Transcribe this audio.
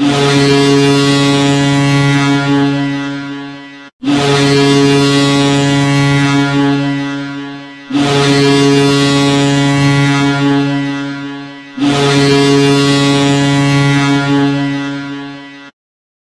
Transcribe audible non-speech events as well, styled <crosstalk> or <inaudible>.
Mm-hmm. <laughs>